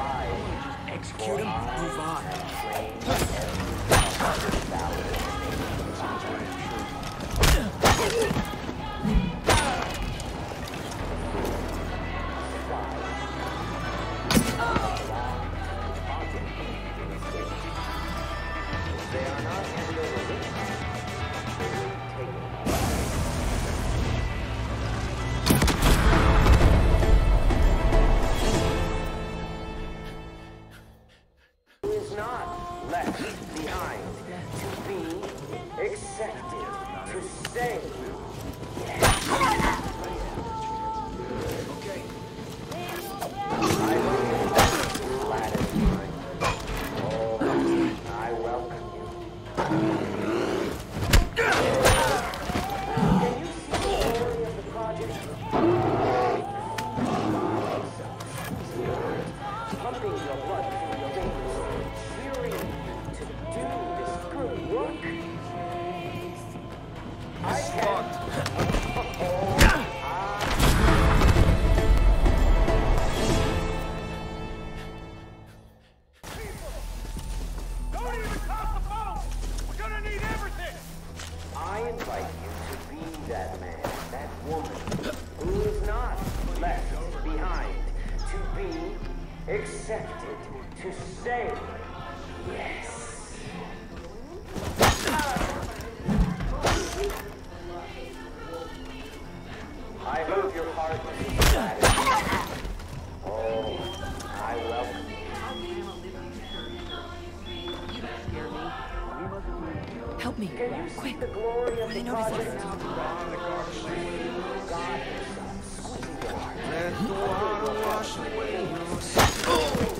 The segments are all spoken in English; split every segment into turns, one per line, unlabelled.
Execute him, move on.
They are not
under
religion. like you to be that man, that woman, who is not left behind, to be accepted, to say yes.
me. Quick. They notice
us.
Let the water wash away your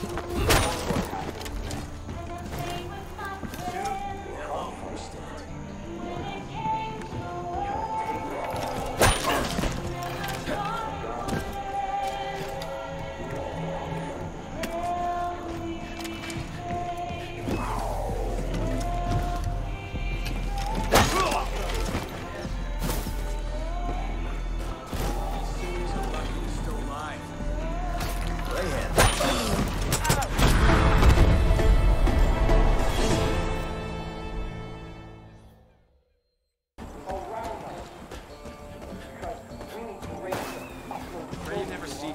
Come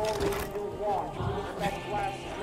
new bag to put all of our stuff